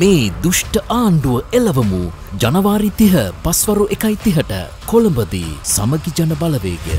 මේ දුෂ්ට ආණ්ඩුව එලවමු ජනවාරි තිහ පස්වරු එකයි තිහට කොළඹදී සමගි ජන බලවේගය.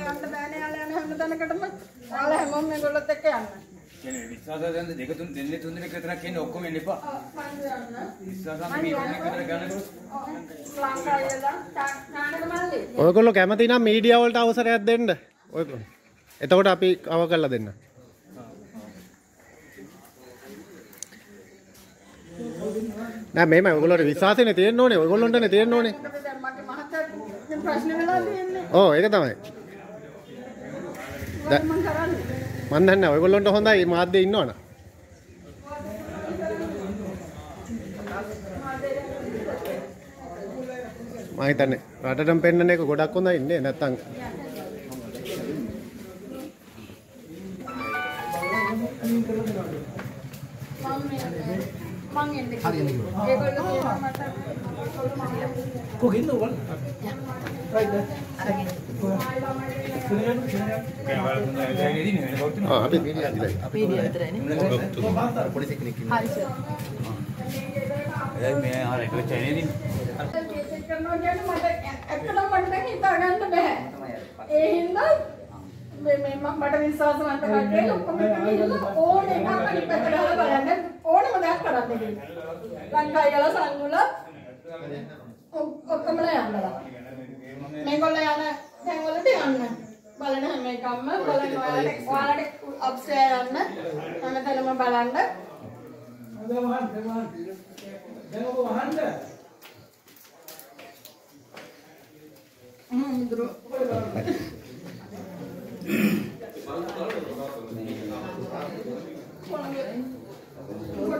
යන්න බෑනේ යාලා යන හැම තැනකටම යාලා හැමෝම මේගොල්ලොත් එක්ක යන්න. කියන්නේ විශ්වාසය දැන් දෙක තුන දෙන්නේ තුන් දෙනෙක් විතරක් ඉන්නේ ඔක්කොම එන්න එපා. ඔයගොල්ලෝ කැමති නම් මීඩියා වලට අවසරයක් දෙන්න. ඔයගොල්ලෝ. එතකොට අපි කව කරලා දෙන්න. නෑ මේම ඔයගොල්ලෝට විශ්වාසනේ තියෙන්න ඕනේ. ඔයගොල්ලොන්ටනේ තියෙන්න ඕනේ. ඔව් ඒක තමයි. මොකද මම කරන්නේ? මන් දන්නේ ඔයගොල්ලොන්ට හොඳයි මාධ්‍ය ඉන්නවනේ. මම හිතන්නේ රටටම පෙන්නන එක ගොඩක් හොඳයි ඉන්නේ නැත්තම් මම මේ මං එන්නේ. හරියන්නේ. ඒගොල්ලෝ කියනවා මට කොහෙන්ද ඔයගොල්ලෝ? ආ අපි මීඩියා දිලා මීඩියා විතරයිනේ. පොලිස් කෙනෙක් හරි සර්. දැන් මේ ආර එක චැනේදී චේතන් කරනවා කියන්නේ මට ඇත්තටම මට දැන් හිතා ගන්න බෑ. ඒ හින්දා මේ මේ මම මට විශ්වාසවන්ත කට්ටිය ඔක්කොම ගිහිල්ලා ඕන එකක් අනිත් පැත්තට ගහලා බලන්න ඕනම දෙයක් කරන්න දෙන්න. ලංකාවේ යලා සංගුල ඔක්කොමලා යන්නලා. මේගොල්ලෝ යන තැන්වලට යන්න. බලන හැම එකක්ම බලන ඔයාලට ඔයාලට අප්ස්ටේ යන්න හැමතැනම බලන්න. දැන් ඔබ වහන්න හ්ම් දුර කියලා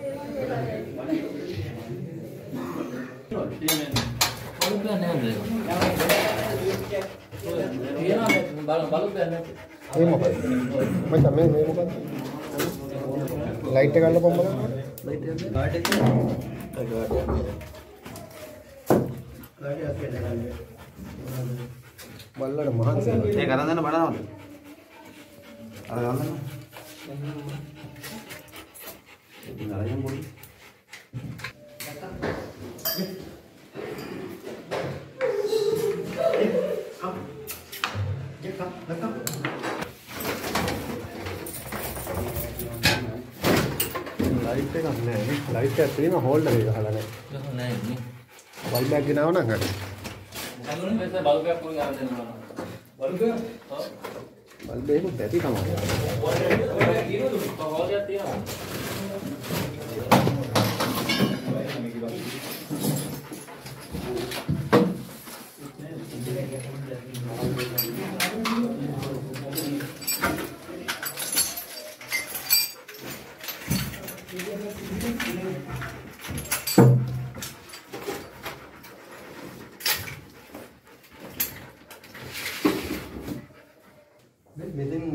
මේ මොකද මචං මේ මේ මොකද ලයිට් එක ගන්න. පොම්බ බල්ලට මහන්සි ඒ කරන් දෙන්න බලනවද? අර ගන්න. ඉතින් අරගෙන පොඩි. ලයිට් එකක් නෑ නේ. ලයිට් එකක් තියෙන හෝල්ඩර් එක ගහලා නෑ බල්බ් එකක් ගෙනාව නම් හරි. බල්බ් එක දැටි තමයි මෙතෙන්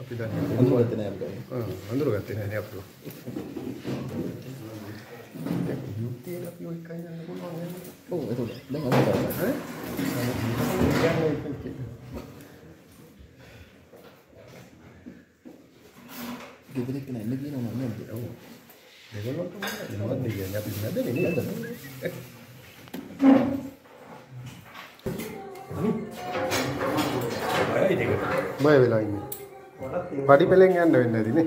අපි දැන් අඳුරගත්තේ නෑ අපිට. ආ අඳුරගත්තේ නෑ නේ අපිට. යුක්තියට අපි ඔය කයි යන්න පුළුවන් නේද? ඔව් ඒක දැන් අඳුරගත්තා. ගෙදර එක්කන එන්න කියනවා නේද? ඔව්. දෙගොල්ලෝ මොකක්ද කියන්නේ අපි නැදනේ නේද? බය වෙලා ඉන්නේ. පඩි පෙලෙන් යන්න වෙන්නේ නැතිනේ.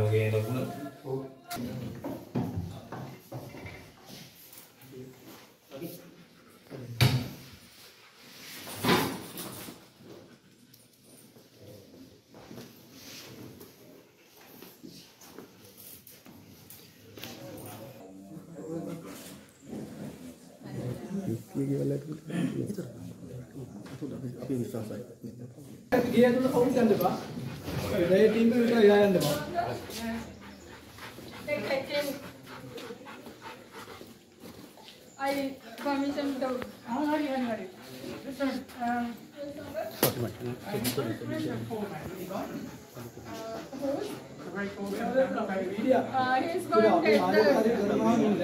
हो गया ये वाला ඇතුළට කවුරුත් යන්න එපා. ඒ ටීම් එක විතර යා යන්න එපා. Take that came. I permission to. How are you? How are you? Listen, um, වීඩියා. uh, he's ඒක going අපේ to රාජකාරී take කරනවා නේද?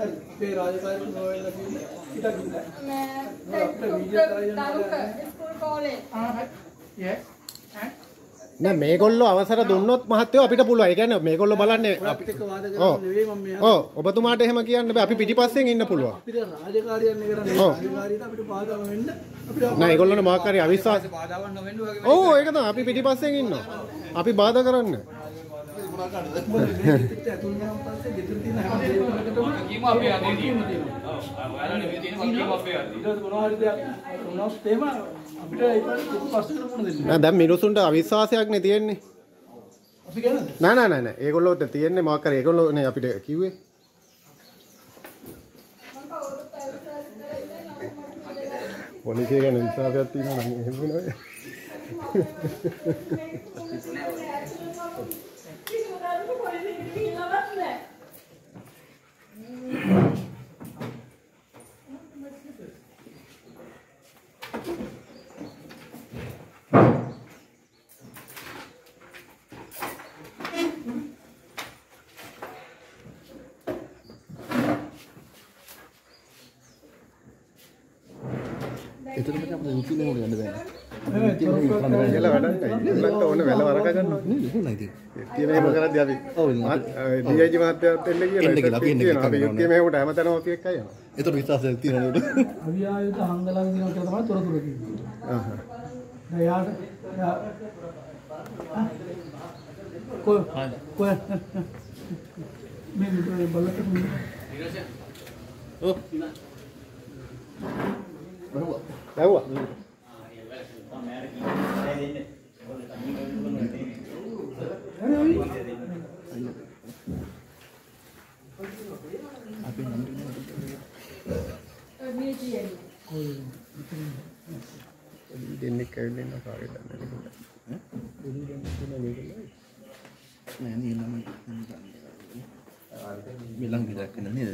හරි. අපේ රාජකාරී නොවෙලා කියන්නේ හිටකින්න. the uh, take to the Taruka school college. Yes. නෑ මේගොල්ලෝ අවසර දුන්නොත් මහත්තයෝ අපිට පුළුවන්. ඒ කියන්නේ මේගොල්ලෝ බලන්නේ අපි එක්ක වාද. කරන්නේ නෙවෙයි මම මෙයා. ඔව් ඔබතුමාට එහෙම කියන්න බෑ. අපි පිටිපස්සෙන් ඉන්න පුළුවන්. අපිට රාජකාරියන්නේ කරන්නේ. රාජකාරියට අපිට බාධා වෙන්න අපිට නෑ ඒගොල්ලොන්ට මොකක් හරි අවිශ්වාස බාධාවක් නොවෙන්න වගේ ඔව් ඒක තමයි අපි පිටිපස්සෙන් ඉන්නවා. අපි බාධා කරන්න. මොකද මේ ගෙදරට ඇතුල් වුණාන් පස්සේ ගෙදර තියෙන හැම දෙයකටම කීම අපේ අතේ තියෙනවා. ඔව්. ඔයාලා නෙමෙයි තියෙන්නේ කීම අපේ අතේ. ඊට පස්සේ මොනවා හරි දෙයක් වුණොත් එහෙම අපිට ඒක ප්‍රශ්නකට මුහුණ දෙන්න. නෑ දැන් මිනිසුන්ට අවිශ්වාසයක් නේ තියෙන්නේ. අපි කියනද? නෑ නෑ නෑ ඒගොල්ලෝට තියෙන්නේ මොකක් හරි ඒගොල්ලෝ නේ අපිට කිව්වේ. පොලිසිය ගැන විශ්වාසයක් තියෙනවා නම් එහෙම නෑ. എത്ര മണിക്കാണ് യു പിയിലെ കൂടി രണ്ടുപേരും කියලා වැඩක් නැහැ. ඉන්නත් ඕන වෙල වරක ගන්නවා. නේද? හොඳයි ඉතින්. තියෙන එහෙම කරද්දී අපි ඔව්, ඉතින් මහත් DIG මහත්තයාත් එන්න කියලා එන්න කියලා, අපි එන්න කියලා අපි කියනවා. යුක්තිය මෙහෙමට හැමතැනම අපි එක්කයි යනවා. එතකොට විශ්වාසයක් තියෙනවද? අවියායුධ හංගලා දිනවා කියලා තමයි තොරතුරු තියෙන්නේ. ආහ්. දැන් යාට යා කො කො මේ මේ බලකට ඇහුවා. මේ කියන්නේ දෙන්නෙක් ඇවිල්ලා ඉන්නවා කාගෙද නැහැ. නෑ නේ නම් මෙලං විදක් වෙන නේද?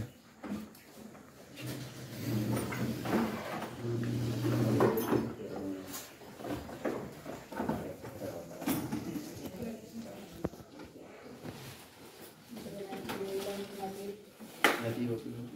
Gracias.